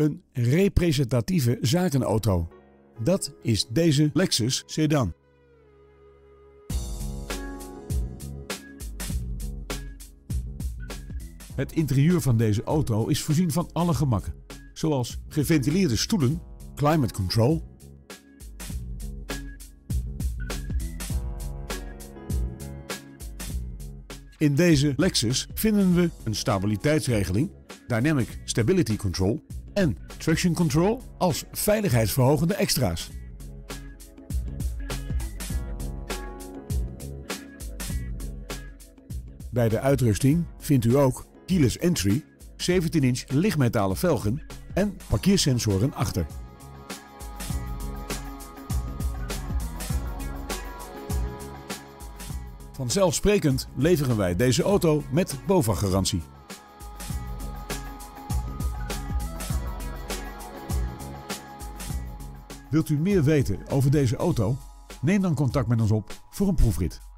een representatieve zakenauto. Dat is deze Lexus sedan. Het interieur van deze auto is voorzien van alle gemakken, zoals geventileerde stoelen, climate control, In deze Lexus vinden we een stabiliteitsregeling, Dynamic Stability Control en Traction Control als veiligheidsverhogende extra's. Bij de uitrusting vindt u ook keyless entry, 17-inch lichtmetalen velgen en parkeersensoren achter. Vanzelfsprekend leveren wij deze auto met BOVAG-garantie. Wilt u meer weten over deze auto? Neem dan contact met ons op voor een proefrit.